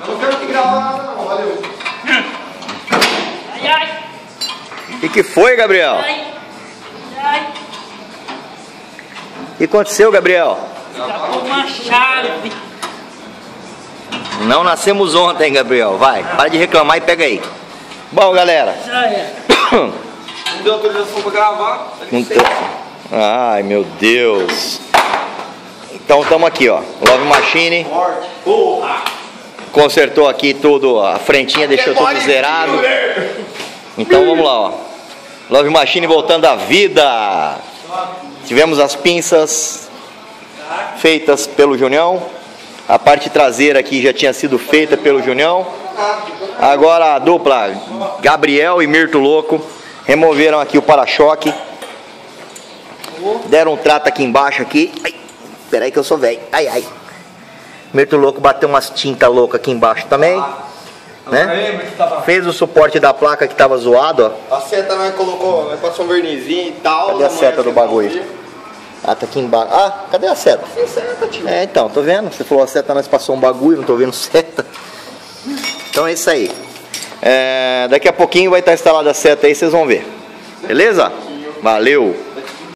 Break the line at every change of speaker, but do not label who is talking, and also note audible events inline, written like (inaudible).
Eu não quero que gravar nada não, valeu.
Ai, ai,
O que, que foi, Gabriel?
ai, ai.
O que aconteceu, Gabriel?
Escapou uma chave.
Não nascemos ontem, Gabriel. Vai, para de reclamar e pega aí. Bom, galera.
Olha,
Não deu autorização pra gravar.
Não tô- Ai, meu Deus. Então estamos aqui, ó. Love Machine.
Forte. Porra.
Consertou aqui tudo, a frentinha deixou tudo zerado. Então vamos lá, ó. Love Machine voltando à vida. Tivemos as pinças feitas pelo Junião. A parte traseira aqui já tinha sido feita pelo Junião. Agora a dupla Gabriel e Mirto Louco removeram aqui o para-choque. Deram um trato aqui embaixo aqui. Ai, peraí que eu sou velho. Ai, ai. Mirto Louco bateu umas tintas loucas aqui embaixo também. Né?
Lembra que tava...
Fez o suporte da placa que tava zoado, ó.
A seta nós colocou, nós passou um vernizinho e tal.
Cadê a seta do bagulho? Ah, tá aqui embaixo. Ah, cadê a seta?
Tem seta, tio.
É, então, tô vendo. Você falou a seta, nós passou um bagulho, não tô vendo (laughs) seta. Então é isso aí. É, daqui a pouquinho vai estar instalada a seta aí, vocês vão ver. Beleza? Valeu!